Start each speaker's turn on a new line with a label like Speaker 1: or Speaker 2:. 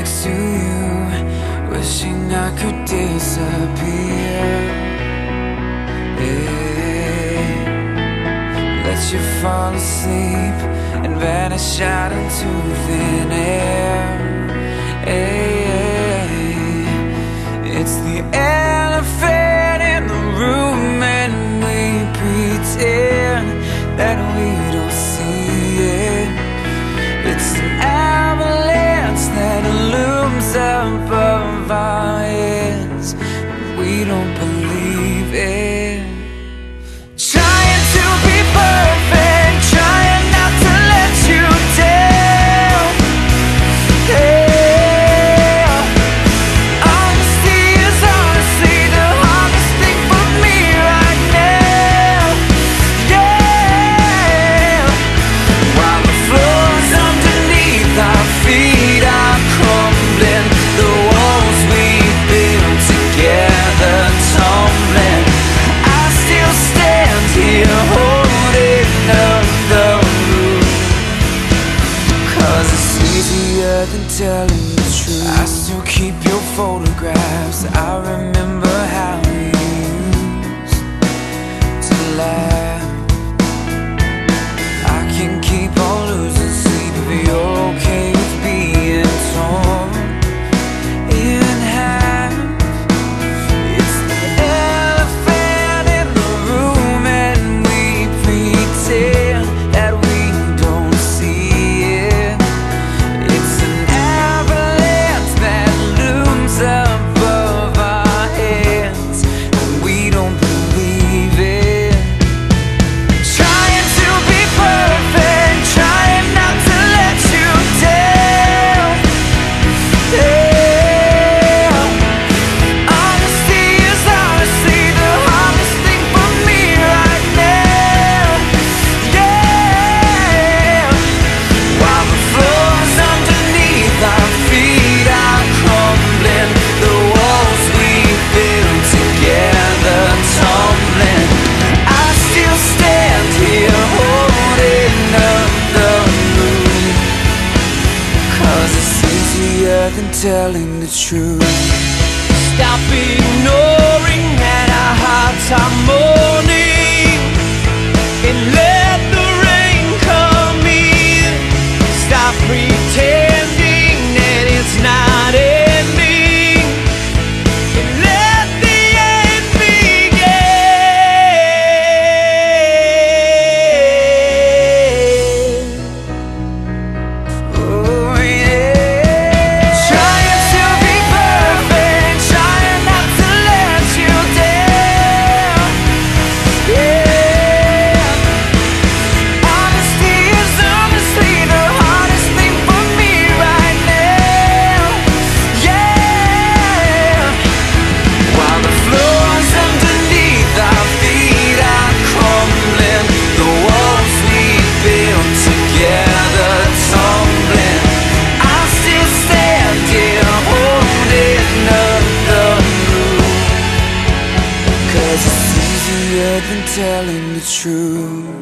Speaker 1: next to you Wishing I could disappear yeah. Let you fall asleep And vanish out into thin air yeah. It's the telling the truth. I still keep your photographs. I remember than telling the truth. telling the truth.